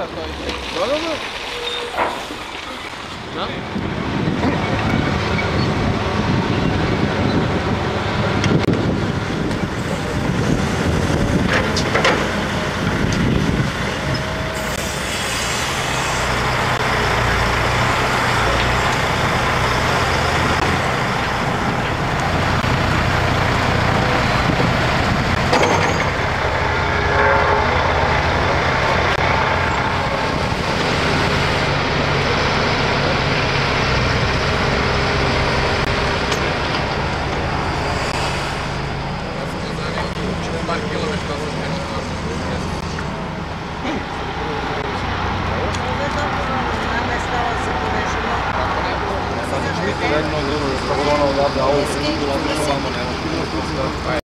らそうい。もう1つはこのままだしてないですけども。